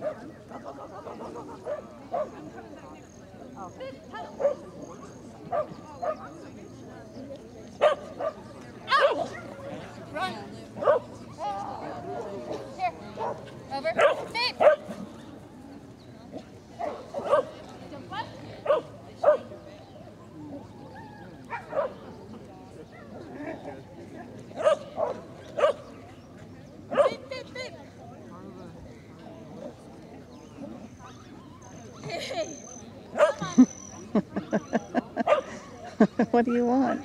Oh! what do you want?